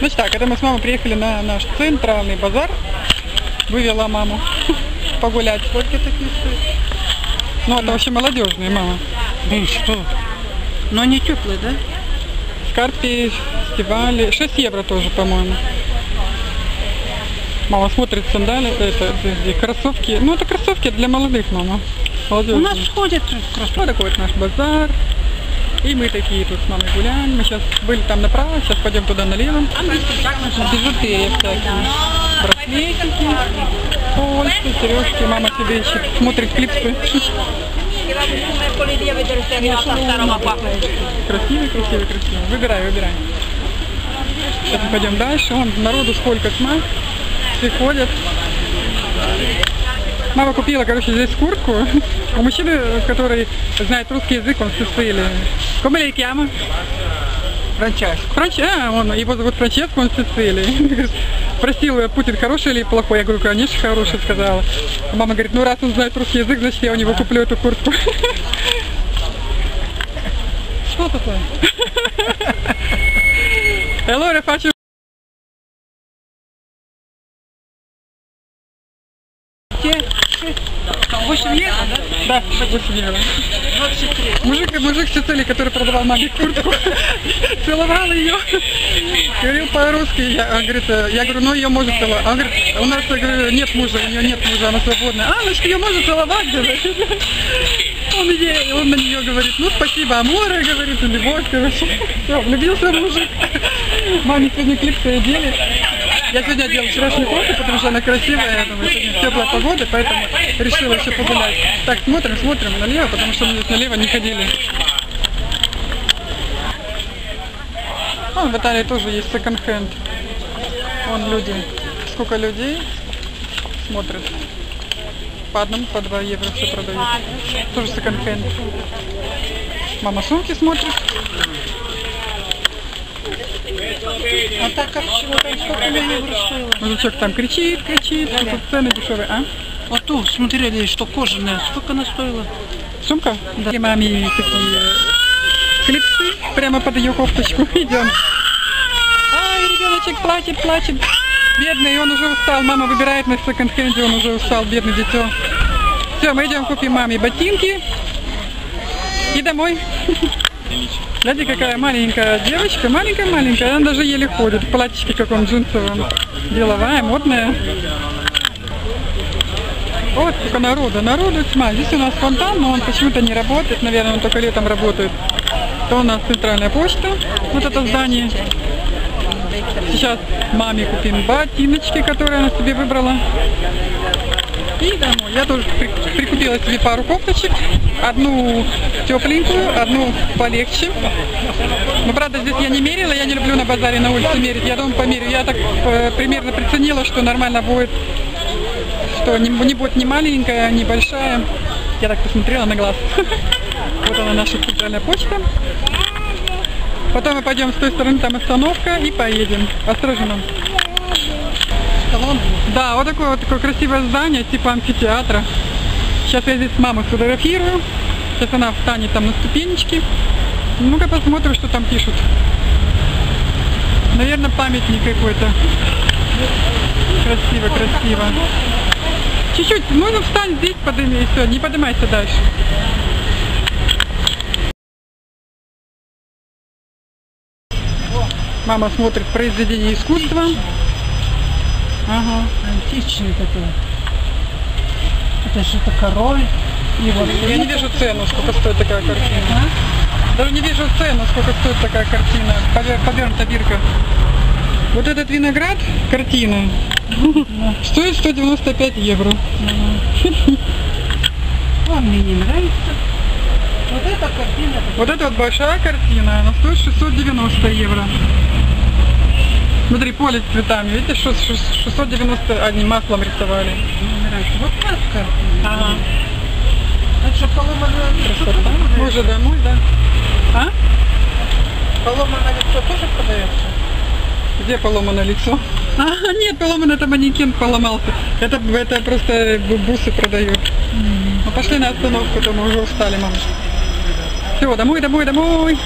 Значит так, это мы с мамой приехали на наш центральный базар. Вывела маму погулять. Сколько такие стоят? Ну, это вообще молодежные, мама. Ну что? Но они теплые, да? Скарпи, стивали. 6 евро тоже, по-моему. Мама смотрит сандали, это, эти кроссовки. Ну, это кроссовки для молодых, мама. У Молодежные. нас ходят кроссовки. Вот такой вот наш базар. И мы такие тут с мамой гуляем. Мы сейчас были там направо, сейчас пойдем туда налево. Бижутерия всякие. Браслетики, кольца, сережки. Мама себе ищет, смотрит клипсы. Красивый, красивый, красивый. Выбирай, выбирай. Сейчас мы пойдем дальше. Вон народу сколько тьма. Все ходят. Мама купила, короче, здесь куртку. У мужчины, который знает русский язык, он в Сицилии. Come lei chiama? Франчайз. Франч... А, он, его зовут Франческо, он в Сицилии. Спросил, Путин хороший или плохой? Я говорю, конечно, хороший, сказала. Мама говорит, ну раз он знает русский язык, значит я у него куплю эту куртку. Что такое? Allora faccio... да? Да, 8 евро. 23. Мужик, мужик в Сицилии, который продавал маме куртку, целовал ее, говорил по-русски. Я, говорит, э, я говорю, ну ее можно целовать. Он говорит, у нас говорю, нет мужа, у нее нет мужа, она свободная. А, значит, ее можно целовать. Он, ей- он на нее говорит, ну спасибо, аморе, говорит, любовь, короче. Все, влюбился мужик. Маме сегодня клипсы одели. Я сегодня одела вчерашнюю кофту, потому что она красивая, думаю, сегодня теплая погода, поэтому решила еще погулять. Так, смотрим, смотрим налево, потому что мы здесь налево не ходили. Вон в Италии тоже есть секонд-хенд. Вон люди. Сколько людей смотрят. По одному, по два евро все продают. Тоже секонд-хенд. Мама сумки смотрит. А так как чего там сколько на евро стоило? Мужичок там кричит, кричит, что тут цены дешевые, а? А то, смотрели, что кожаная. Сколько она стоила? Сумка? Да. И маме такие клипсы прямо под ее кофточку. Идем. Ай, ребеночек плачет, плачет. Бедный, он уже устал. Мама выбирает на секонд-хенде, он уже устал, бедный дитё. Все, мы идем купим маме ботинки. И домой. Глядите, какая маленькая девочка, маленькая-маленькая, она даже еле ходит, в платьишке каком джинсовом. Деловая, модная. Вот сколько народу, народу тьма. Здесь у нас фонтан, но он почему-то не работает, наверное, он только летом работает. То у нас центральная почта, вот это здание. Сейчас маме купим ботиночки, которые она себе выбрала. И домой. Я тоже при- прикупила себе пару кофточек. Одну тепленькую, одну полегче. Но правда здесь я не мерила, я не люблю на базаре на улице мерить. Я дома померю. Я так э, примерно приценила, что нормально будет что не, не будет ни маленькая, ни большая. Я так посмотрела на глаз. Вот она наша центральная почта. Потом мы пойдем с той стороны, там остановка, и поедем. Осторожно. Колонна. Да, вот такое вот такое красивое здание, типа амфитеатра. Сейчас я здесь с мамой сфотографирую. Сейчас она встанет там на ступенечки. Ну-ка посмотрим, что там пишут. Наверное, памятник какой-то. Красиво, красиво. Чуть-чуть, ну, ну встань здесь, подними и все, не поднимайся дальше. Мама смотрит произведение искусства. Ага. Античный такой. Это что-то король. И вот Я не вижу цену, сколько стоит такая картина. Даже не вижу цену, сколько стоит такая картина. Повер- Повернута бирка. Вот этот виноград, картина, стоит 195 евро. А, мне не нравится. Вот эта картина. Вот эта вот большая картина, она стоит 690 евро. Смотри, поле с цветами, видите, шо- шо- 690, они маслом рисовали. Вот картина. Ага. Это что, поломанное лицо Красота. Мы уже домой, да? А? Поломанное лицо тоже продается? Где поломано лицо? А, нет, поломан это манекен поломался. Это, это просто бу- бусы продают. Ну, пошли на остановку, то мы уже устали, мама. Все, домой, домой, домой.